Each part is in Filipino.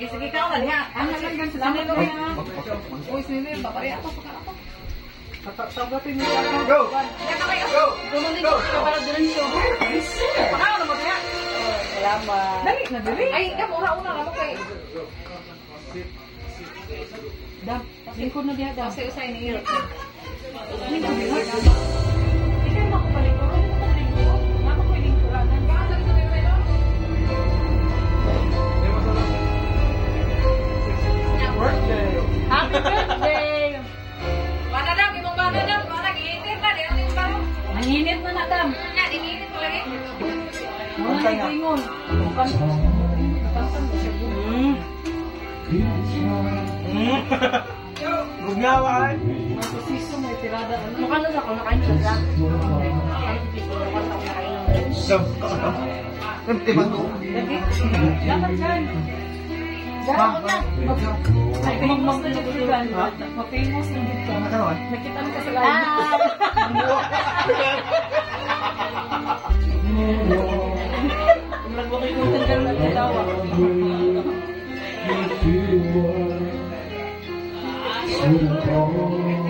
Sige, sige, ikaw na niya. Ano lang gan Sinilo ko yan. Uy, sinilo, bakari ako. Tagapin mo siya. Go! Go! Gumunin ko para diretso. Pakaw na mo niya. Salamat. Dali, nadali. Ay, ikaw, una-una na mo kay... Dam, lingkod na diya, dam. Kasi usay ni Iro. Lingkod na Masisiso, may tirada. Mukha na ako, nakain siya sa. Kahit hindi ko mukha na ako nakain ng Sab, ano? Empty ba to? Lagi. Dapat yan. Dapat na. Ay, mag-mag na dito? Nakita mo sa live. Ah! Nagwakay ko ng gano'n na tawa. Medyo kumakis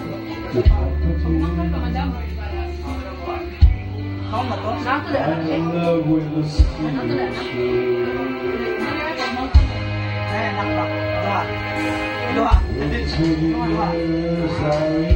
Không mà tốt Nó cứ để nó thế Nó cứ để nó Nè, nằm vào Rồi Rồi Rồi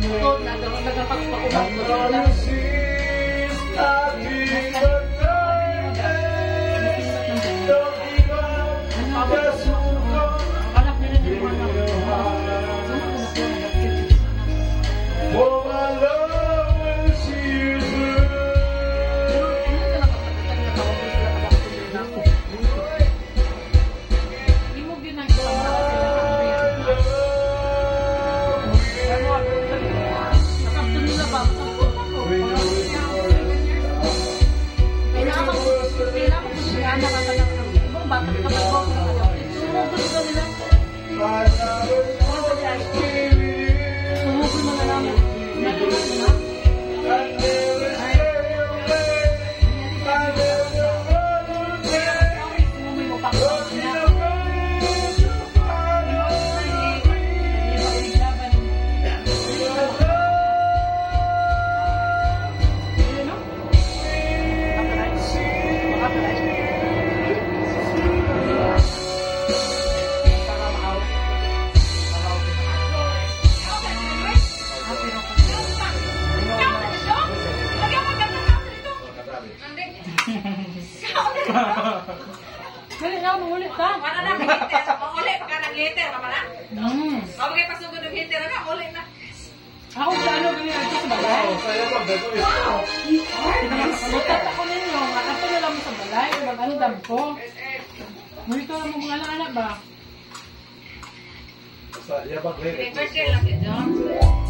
pa kami. Anak niyo. Wala kayo. Ito, nagapagpakulang. Anak Yeah. Pa. Dali na, maulit ka. Mana na, heater. Mauli pa ka ng heater, mama na. Hmm. Kapag kayo pasugod ng heater na, uli na. Ako sa ano, ganyan ito sa balay. Lutat ako ninyo, makato na lang mo sa balay, mag ano dam ko. Ngunito lang mo mga anak ba? Birthday lang yun, John. Si Bobby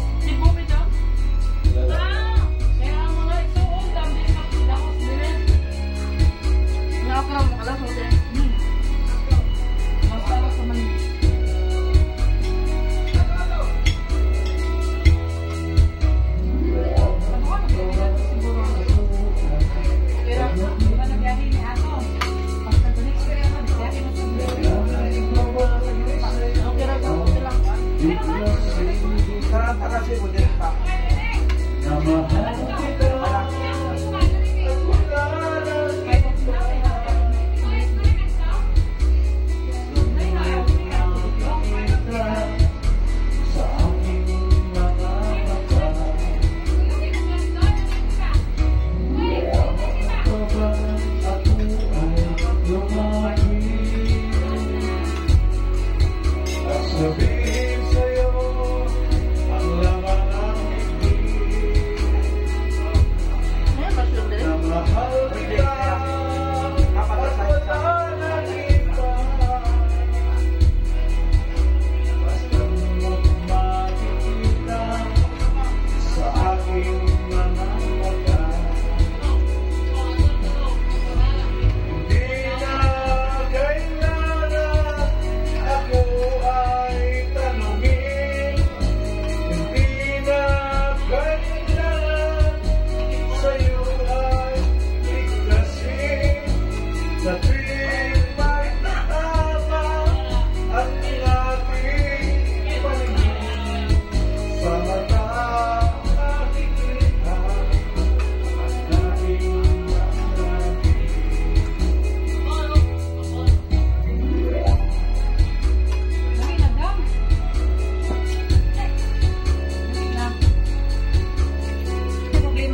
mahal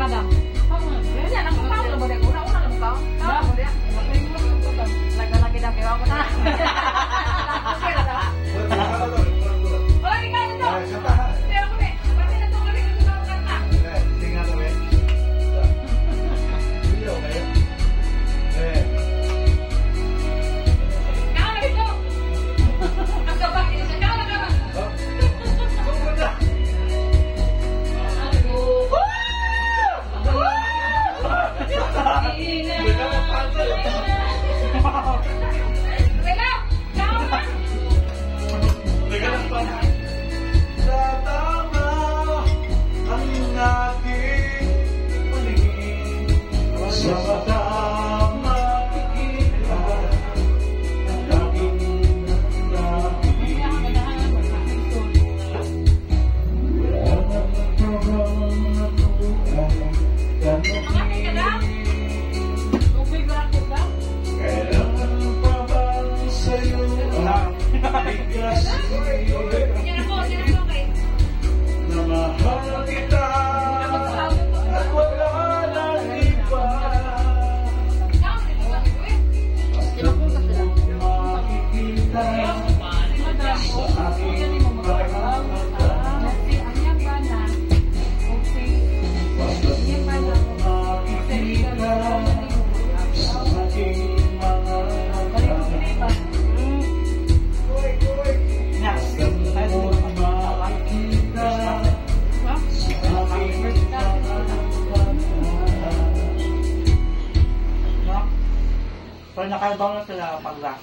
ada iya nak kau lah boleh guna kau kau lagi lagi dah kau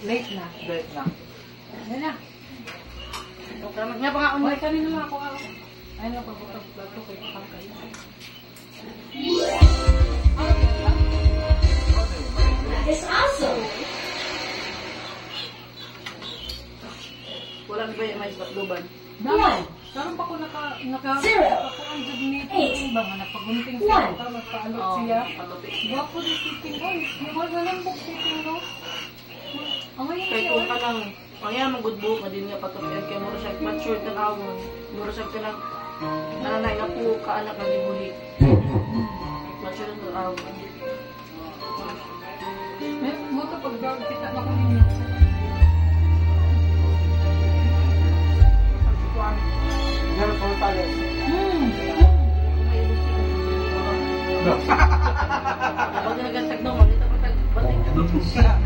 Late na. late na. Yan na. Nga pa nga, Uy, kanina na ako ako. Ayun na, pagbukas plato ko. Ipakakain. Walang ba yung may batluban? Dami. Karon pa ko naka naka ako ang jud ni King ba nga napagunting siya para magpaalot siya. patupi. Gwapo ni King oy. Mahal na lang bok King no. Niya, kung ka lang, ang yan mga good book, din nga patupian kay mura siya mature ka na awon. Mura siya ka ng nanay nga po ka anak ng gibuhi. Mature na awon. Eh, mo to pag kita na kami niya. Meron po tayo. Hmm. Huwag na gantag no, maganda pa tag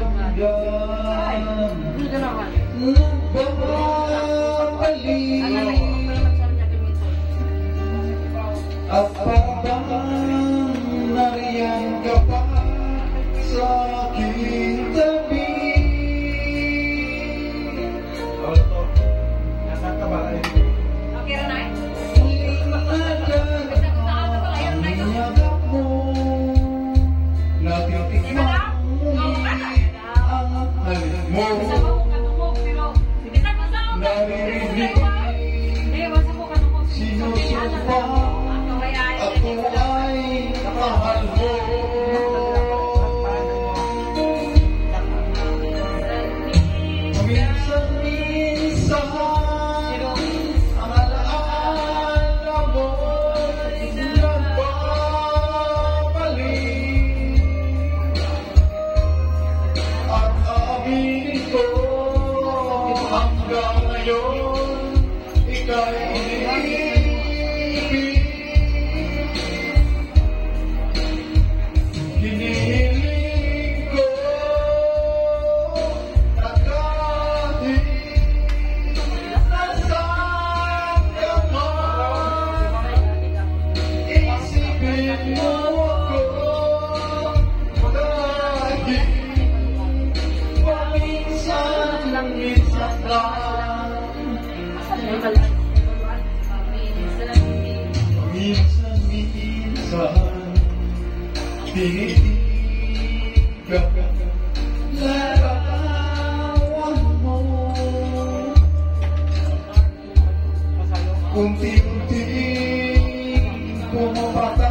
At parang nariyan ka pa sa aking Unti-unti, kumapata